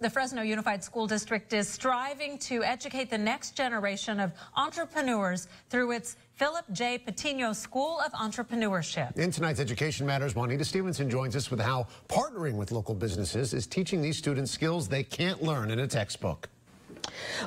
The Fresno Unified School District is striving to educate the next generation of entrepreneurs through its Phillip J. Patino School of Entrepreneurship. In tonight's Education Matters, Juanita Stevenson joins us with how partnering with local businesses is teaching these students skills they can't learn in a textbook.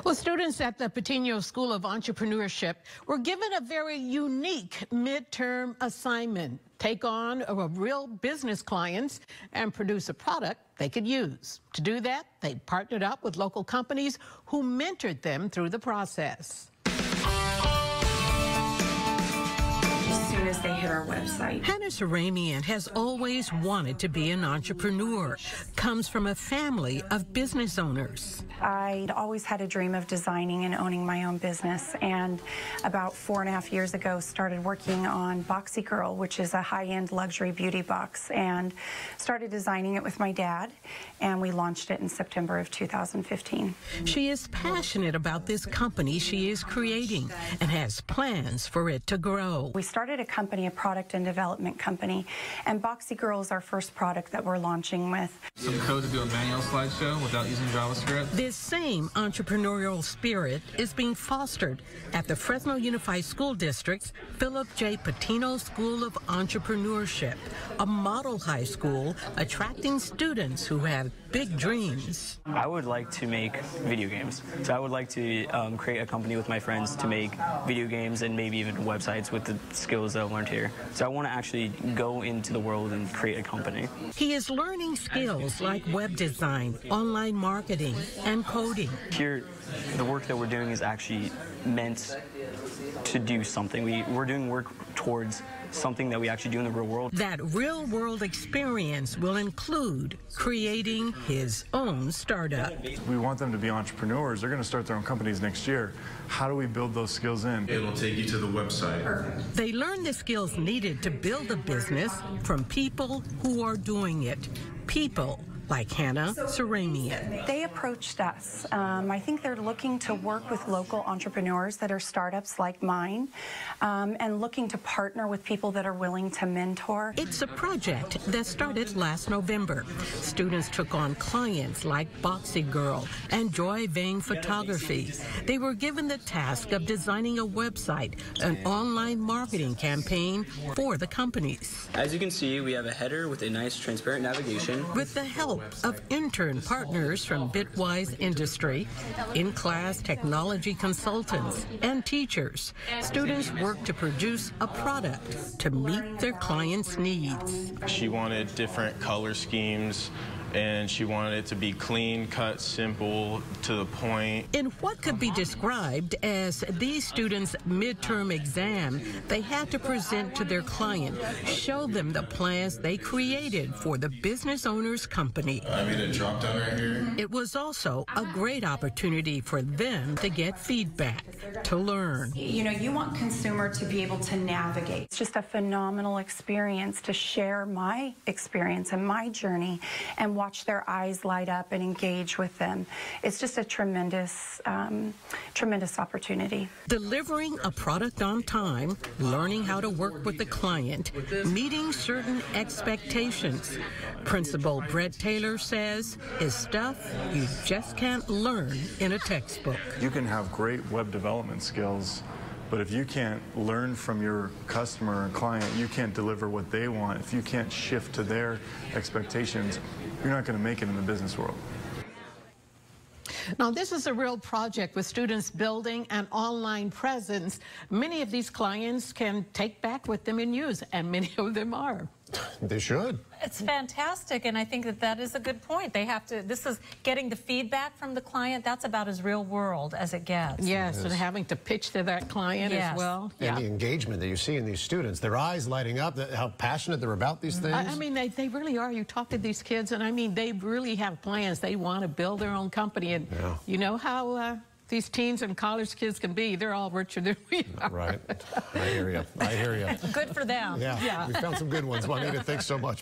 Well, students at the Patino School of Entrepreneurship were given a very unique midterm assignment. Take on a real business clients and produce a product they could use. To do that, they partnered up with local companies who mentored them through the process. As they hit our website. Hannah Saramian has always wanted to be an entrepreneur, comes from a family of business owners. I'd always had a dream of designing and owning my own business, and about four and a half years ago started working on Boxy Girl, which is a high-end luxury beauty box, and started designing it with my dad, and we launched it in September of 2015. She is passionate about this company she is creating and has plans for it to grow. We started a company company, a product and development company. And Boxy Girl is our first product that we're launching with. Some code to do a manual slideshow without using JavaScript. This same entrepreneurial spirit is being fostered at the Fresno Unified School District's Phillip J. Patino School of Entrepreneurship, a model high school attracting students who have big dreams. I would like to make video games. So I would like to um, create a company with my friends to make video games and maybe even websites with the skills that learned here. So I want to actually go into the world and create a company. He is learning skills like web design, online marketing, and coding. Here, the work that we're doing is actually meant to do something. We, we're doing work towards something that we actually do in the real world. That real world experience will include creating his own startup. We want them to be entrepreneurs. They're going to start their own companies next year. How do we build those skills in? It'll take you to the website. Perfect. They learn the skills needed to build a business from people who are doing it. People like Hannah Saramian. They approached us. Um, I think they're looking to work with local entrepreneurs that are startups like mine um, and looking to partner with people that are willing to mentor. It's a project that started last November. Students took on clients like Boxy Girl and Joy Vane Photography. They were given the task of designing a website, an online marketing campaign for the companies. As you can see, we have a header with a nice transparent navigation. With the help of intern partners from Bitwise Industry, in-class technology consultants, and teachers. Students work to produce a product to meet their clients' needs. She wanted different color schemes and she wanted it to be clean, cut, simple, to the point. In what could be described as these students' midterm exam, they had to present to their client, show them the plans they created for the business owner's company. I made a drop down right here. It was also a great opportunity for them to get feedback, to learn. You know, you want consumer to be able to navigate. It's just a phenomenal experience to share my experience and my journey and watch their eyes light up and engage with them. It's just a tremendous, um, tremendous opportunity. Delivering a product on time, learning how to work with the client, meeting certain expectations. Principal Brett Taylor says is stuff you just can't learn in a textbook. You can have great web development skills but if you can't learn from your customer and client, you can't deliver what they want, if you can't shift to their expectations, you're not going to make it in the business world. Now, this is a real project with students building an online presence. Many of these clients can take back with them and use, and many of them are. They should. It's fantastic, and I think that that is a good point. They have to, this is getting the feedback from the client. That's about as real world as it gets. Yes, yes. and having to pitch to that client yes. as well. And yeah. the engagement that you see in these students, their eyes lighting up, how passionate they're about these things. I, I mean, they, they really are. You talk to these kids, and I mean, they really have plans. They want to build their own company, and yeah. you know how... Uh, these teens and college kids can be. They're all richer than we are. Right. I hear you. I hear you. Good for them. Yeah. yeah. We found some good ones. Juanita, thanks so much.